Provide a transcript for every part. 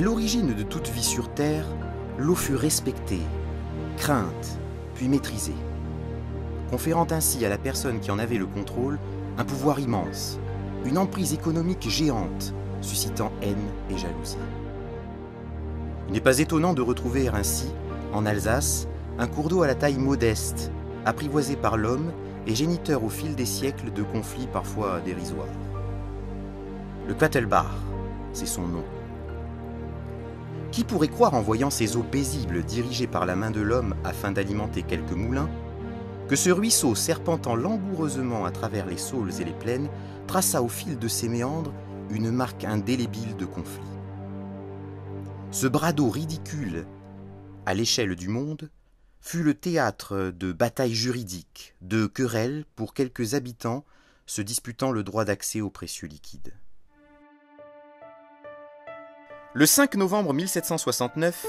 À l'origine de toute vie sur Terre, l'eau fut respectée, crainte, puis maîtrisée, conférant ainsi à la personne qui en avait le contrôle un pouvoir immense, une emprise économique géante, suscitant haine et jalousie. Il n'est pas étonnant de retrouver ainsi, en Alsace, un cours d'eau à la taille modeste, apprivoisé par l'homme et géniteur au fil des siècles de conflits parfois dérisoires. Le Quattelbach, c'est son nom. Qui pourrait croire en voyant ces eaux paisibles dirigées par la main de l'homme afin d'alimenter quelques moulins, que ce ruisseau serpentant langoureusement à travers les saules et les plaines traça au fil de ses méandres une marque indélébile de conflit. Ce bras ridicule, à l'échelle du monde, fut le théâtre de batailles juridiques, de querelles pour quelques habitants se disputant le droit d'accès aux précieux liquides. Le 5 novembre 1769,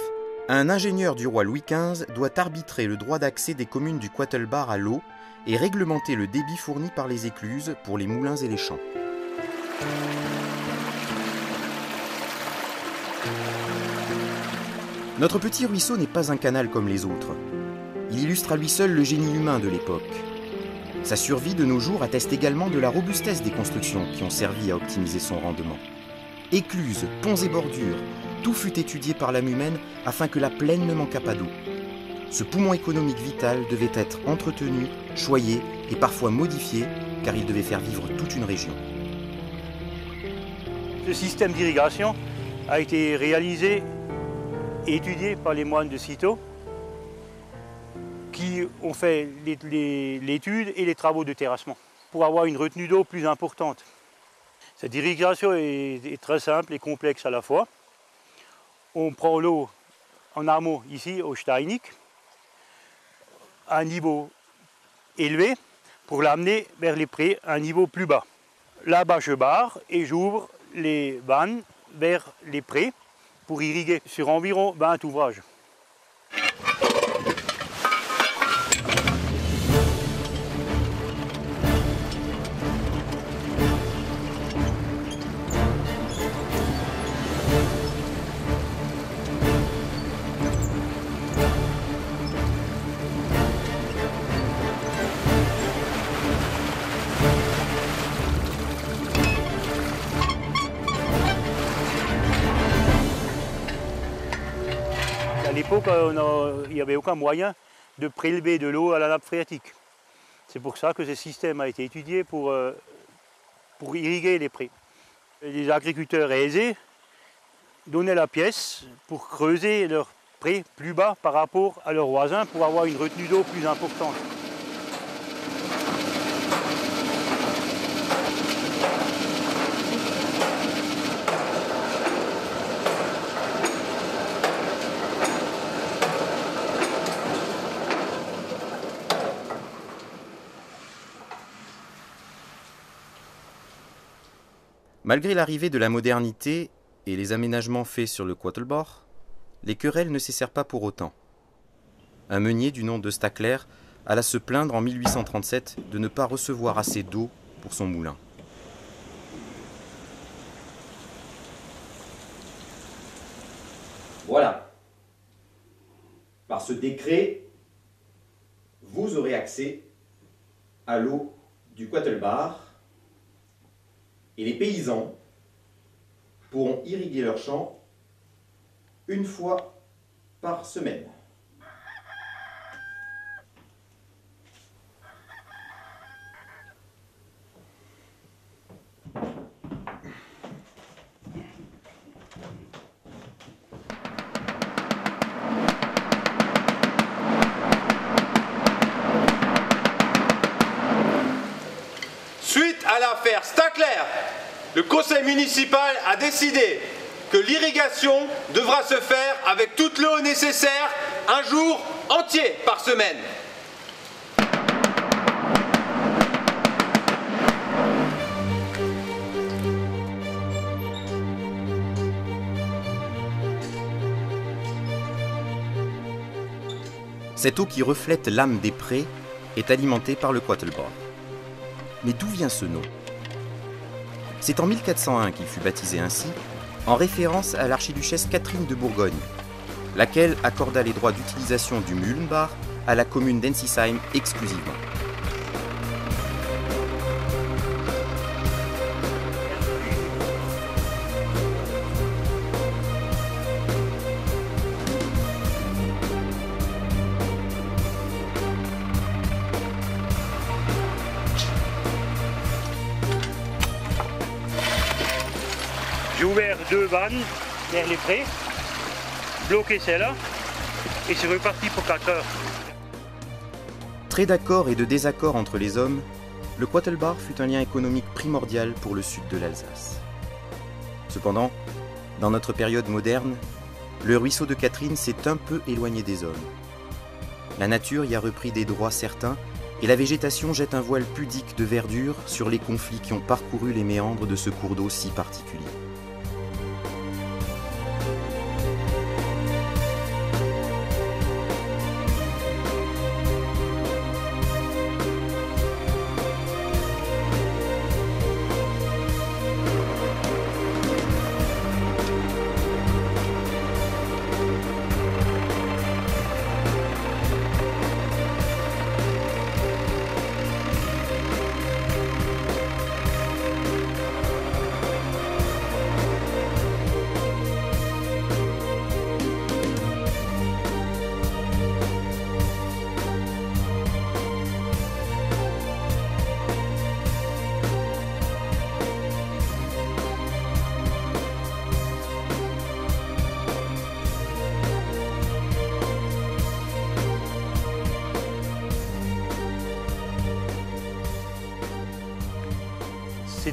un ingénieur du roi Louis XV doit arbitrer le droit d'accès des communes du Quattelbar à l'eau et réglementer le débit fourni par les écluses pour les moulins et les champs. Notre petit ruisseau n'est pas un canal comme les autres. Il illustre à lui seul le génie humain de l'époque. Sa survie de nos jours atteste également de la robustesse des constructions qui ont servi à optimiser son rendement. Écluses, ponts et bordures, tout fut étudié par l'âme humaine afin que la plaine ne manquât pas d'eau. Ce poumon économique vital devait être entretenu, choyé et parfois modifié car il devait faire vivre toute une région. Ce système d'irrigation a été réalisé et étudié par les moines de Cîteaux qui ont fait l'étude et les travaux de terrassement pour avoir une retenue d'eau plus importante. Cette irrigation est, très simple et complexe à la fois. On prend l'eau en amont ici au Steinig à un niveau élevé pour l'amener vers les prés à un niveau plus bas. Là-bas je barre et j'ouvre les vannes vers les prés pour irriguer sur environ 20 ouvrages. Il n'y avait aucun moyen de prélever de l'eau à la nappe phréatique. C'est pour ça que ce système a été étudié pour, euh, pour irriguer les prés. Les agriculteurs aisés donnaient la pièce pour creuser leurs prés plus bas par rapport à leurs voisins pour avoir une retenue d'eau plus importante. Malgré l'arrivée de la modernité et les aménagements faits sur le Quattelbach, les querelles ne cessèrent pas pour autant. Un meunier du nom de Stackler alla se plaindre en 1837 de ne pas recevoir assez d'eau pour son moulin. Voilà. Par ce décret, vous aurez accès à l'eau du Quattelbach et les paysans pourront irriguer leurs champs une fois par semaine. Le conseil municipal a décidé que l'irrigation devra se faire avec toute l'eau nécessaire un jour entier par semaine. Cette eau qui reflète l'âme des prés est alimentée par le Quattelbach. Mais d'où vient ce nom? C'est en 1401 qu'il fut baptisé ainsi en référence à l'archiduchesse Catherine de Bourgogne, laquelle accorda les droits d'utilisation du Mühlenbach à la commune d'Ensisheim exclusivement. Deux vannes vers les prés, bloqué celle-là, et c'est reparti pour 4 heures. Très d'accords et de désaccords entre les hommes, le Quattelbach fut un lien économique primordial pour le sud de l'Alsace. Cependant, dans notre période moderne, le ruisseau de Catherine s'est un peu éloigné des hommes. La nature y a repris des droits certains et la végétation jette un voile pudique de verdure sur les conflits qui ont parcouru les méandres de ce cours d'eau si particulier.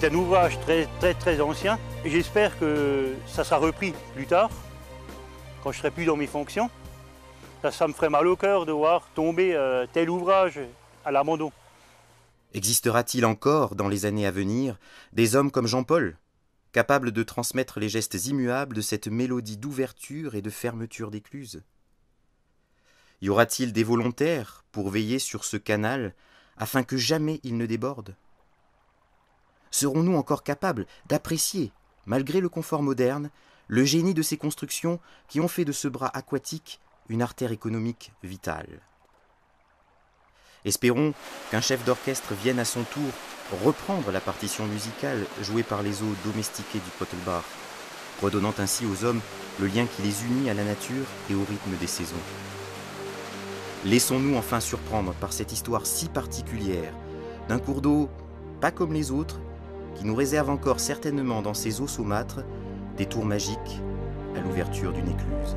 C'est un ouvrage très très très ancien et j'espère que ça sera repris plus tard, quand je serai plus dans mes fonctions. Ça, me ferait mal au cœur de voir tomber euh, tel ouvrage à l'abandon. Existera-t-il encore, dans les années à venir, des hommes comme Jean-Paul, capables de transmettre les gestes immuables de cette mélodie d'ouverture et de fermeture d'écluse? Y aura-t-il des volontaires pour veiller sur ce canal afin que jamais il ne déborde? Serons-nous encore capables d'apprécier, malgré le confort moderne, le génie de ces constructions qui ont fait de ce bras aquatique une artère économique vitale? Espérons qu'un chef d'orchestre vienne à son tour reprendre la partition musicale jouée par les eaux domestiquées du Pottelbach, redonnant ainsi aux hommes le lien qui les unit à la nature et au rythme des saisons. Laissons-nous enfin surprendre par cette histoire si particulière d'un cours d'eau pas comme les autres, qui nous réserve encore certainement dans ses eaux saumâtres des tours magiques à l'ouverture d'une écluse.